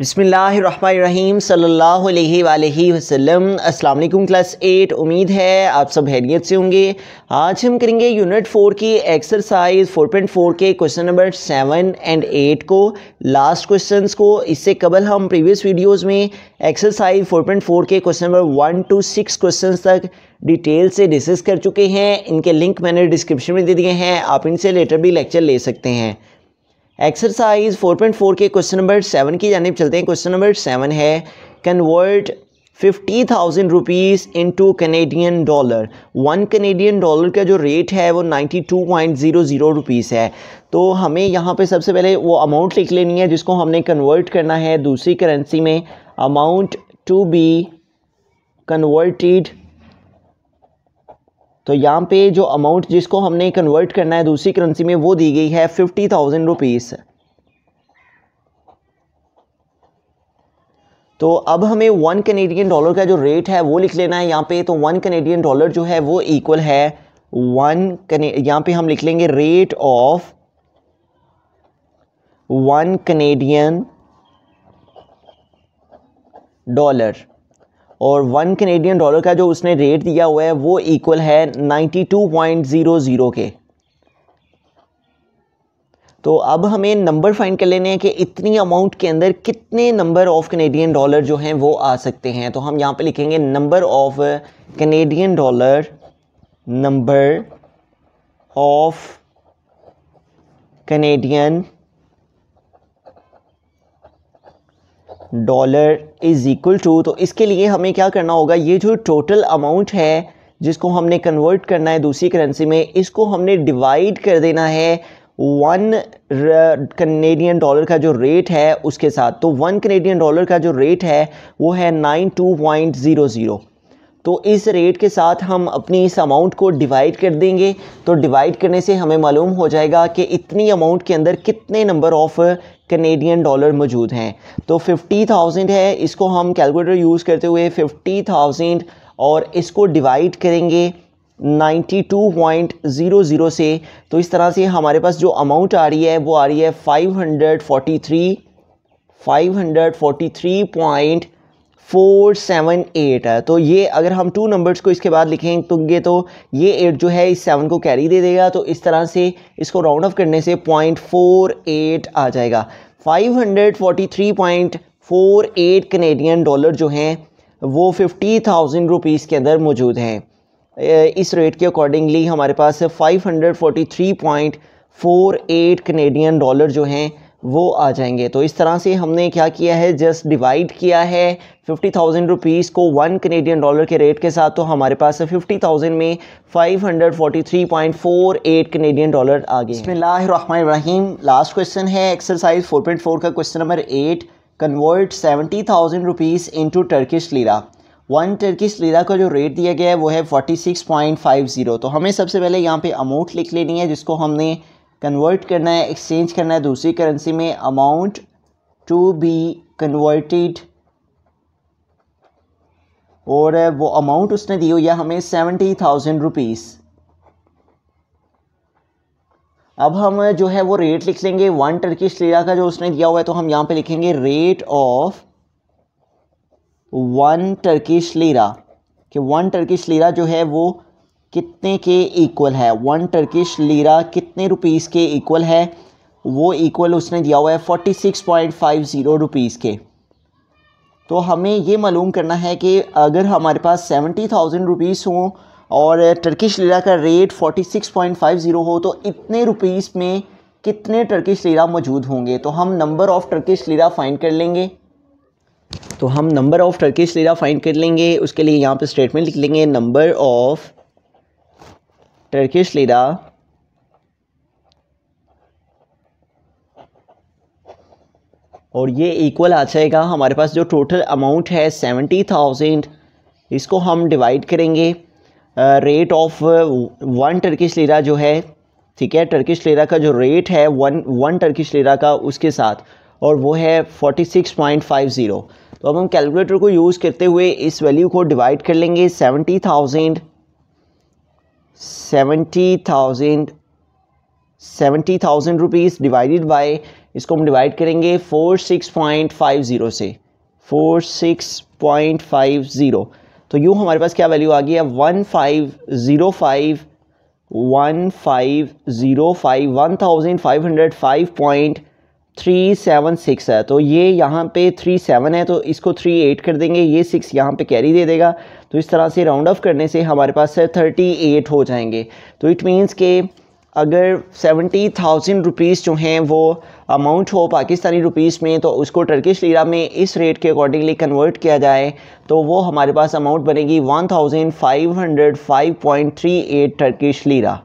बिसमीम सल्लल्लाहु अस्सलाम क्लास एट। उम्मीद है आप सब हैरियत से होंगे। आज हम करेंगे यूनिट फोर की एक्सरसाइज फोर पॉइंट फोर के question number seven and eight को। लास्ट क्वेश्चंस को, इससे कबल हम प्रीवियस वीडियोस में एक्सरसाइज फोर पॉइंट फोर के question number one two six question तक डिटेल से डिस्कस कर चुके हैं। इनके लिंक मैंने डिस्क्रिप्शन में दे दिए हैं। आप इनसे लेटर भी लेक्चर ले सकते हैं। एक्सरसाइज 4.4 के क्वेश्चन नंबर सेवन की जानब चलते हैं। क्वेश्चन नंबर सेवन है convert fifty thousand rupees into Canadian dollar one Canadian dollar का जो रेट है, वो ninety two point zero zero rupees है। तो हमें यहाँ पे सबसे पहले वो अमाउंट लिख लेनी है, जिसको हमने कन्वर्ट करना है दूसरी करेंसी में। अमाउंट टू बी कन्वर्टेड तो यहाँ पे जो अमाउंट जिसको हमने कन्वर्ट करना है दूसरी करेंसी में, वो दी गई है फिफ्टी थाउज़ेंड रुपीज़ तो अब हमें वन कनेडियन डॉलर का जो रेट है, वो लिख लेना है यहाँ पे। तो वन कनेडियन डॉलर जो है, वो इक्वल है वन कने यहाँ पे हम लिख लेंगे rate of one Canadian dollar और वन कनेडियन डॉलर का जो उसने रेट दिया हुआ है, वो इक्वल है ninety two point zero zero के। तो अब हमें नंबर फाइंड कर लेने हैं कि इतनी अमाउंट के अंदर कितने नंबर ऑफ़ कनेडियन डॉलर जो हैं वो आ सकते हैं। तो हम यहाँ पे लिखेंगे number of Canadian dollar number of Canadian dollar is equal to तो इसके लिए हमें क्या करना होगा? ये जो टोटल अमाउंट है, जिसको हमने कन्वर्ट करना है दूसरी करेंसी में, इसको हमने डिवाइड कर देना है वन कनेडियन डॉलर का जो रेट है उसके साथ। तो वन कनेडियन डॉलर का जो रेट है, वो है nine two point zero zero तो इस रेट के साथ हम अपनी इस अमाउंट को डिवाइड कर देंगे। तो डिवाइड करने से हमें मालूम हो जाएगा कि इतनी अमाउंट के अंदर कितने नंबर ऑफ़ कनेडियन डॉलर मौजूद हैं। तो फिफ्टी थाउज़ेंड है, इसको हम कैलकुलेटर यूज़ करते हुए फिफ्टी थाउज़ेंड और इसको डिवाइड करेंगे 92.00 से। तो इस तरह से हमारे पास जो अमाउंट आ रही है, वो आ रही है 543 543.00 फोर सेवन एट है। तो ये अगर हम टू नंबर्स को इसके बाद लिखें तो ये तो ये एट जो है इस सेवन को कैरी दे देगा। तो इस तरह से इसको राउंड ऑफ़ करने से पॉइंट फोर एट आ जाएगा। Five hundred forty three point four eight Canadian dollar जो हैं, वो फिफ्टी थाउज़ेंड रुपीज़ के अंदर मौजूद हैं। इस रेट के अकॉर्डिंगली हमारे पास five hundred forty three point four eight Canadian dollar जो हैं वो आ जाएँगे। तो इस तरह से हमने क्या किया है? जस्ट डिवाइड किया है। फिफ्टी थाउज़ेंड रुपीज़ को वन कनेडियन डॉलर के रेट के साथ तो हमारे पास फिफ्टी थाउज़ेंड में five hundred forty three point four eight Canadian dollar आ गए। बसमीम लास्ट क्वेश्चन है एक्सरसाइज फोर पॉइंट फोर का question number eight convert seventy thousand rupees into Turkish lira one Turkish lira का जो रेट दिया गया है वो है forty six point five zero तो हमें सबसे पहले यहाँ पे अमाउंट लिख लेनी है जिसको हमने कन्वर्ट करना है एक्सचेंज करना है दूसरी करेंसी में अमाउंट टू बी कन्वर्टेड और वो अमाउंट उसने दी हुई है हमें सेवेंटी थाउज़ेंड रुपीज़ अब हम जो है वो रेट लिख लेंगे वन टर्किश लीरा का जो उसने दिया हुआ है तो हम यहाँ पे लिखेंगे rate of one Turkish lira कि वन टर्किश लीरा जो है वो कितने के इक्वल है? वन टर्किश लीरा कितने रुपीज़ के इक्वल है? वो इक्वल उसने दिया हुआ है forty six point five zero rupees के। तो हमें ये मालूम करना है कि अगर हमारे पास सेवेंटी थाउज़ेंड रुपीज़ हों और टर्किश लीरा का rate forty six point five zero हो तो इतने रुपीज़ में कितने टर्किश लीरा मौजूद होंगे? तो हम number of Turkish lira find कर लेंगे। तो हम number of Turkish lira find कर लेंगे। उसके लिए यहाँ पे स्टेटमेंट लिख लेंगे नंबर ऑफ़ टर्किश लीरा और ये इक्वल आ जाएगा। हमारे पास जो टोटल अमाउंट है सेवेंटी थाउज़ेंड इसको हम डिवाइड करेंगे। Rate of one Turkish lira जो है, ठीक है टर्किश लीरा का जो रेट है वन वन टर्किश लीरा का उसके साथ, और वो है forty six point five zero तो अब हम कैलकुलेटर को यूज़ करते हुए इस वैल्यू को डिवाइड कर लेंगे seventy thousand seventy thousand seventy thousand rupees divided by इसको हम डिवाइड करेंगे four six point five zero से, four six point five zero. तो यूँ हमारे पास क्या वैल्यू आ गई है? One five zero five, one five zero five, one thousand five hundred five point three seven six है। तो ये यहाँ पे थ्री सेवन है तो इसको थ्री एट कर देंगे। ये सिक्स यहाँ पे कैरी दे देगा। तो इस तरह से राउंड ऑफ़ करने से हमारे पास थर्टी एट हो जाएँगे। तो इट मीन्स के अगर सेवेंटी थाउज़ेंड रुपीज़ जो हैं वो अमाउंट हो पाकिस्तानी रुपीज़ में तो उसको टर्किश लीरा में इस रेट के अकॉर्डिंगली कन्वर्ट किया जाए तो वो हमारे पास अमाउंट बनेगी one thousand five hundred five point three eight Turkish lira.